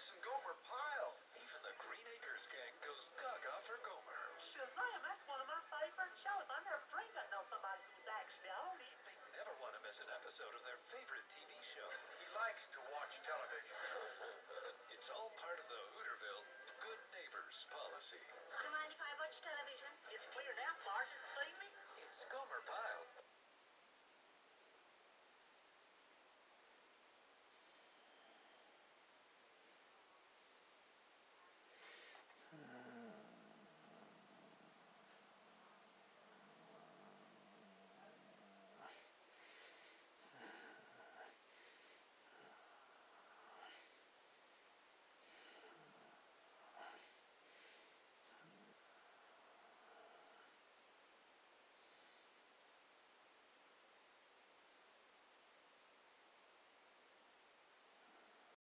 Harris and Gomer